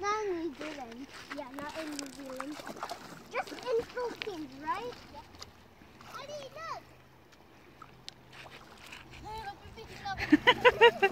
Not in New Zealand. Yeah, not in New Zealand. Just in Philippines, right? Yeah. Honey, look!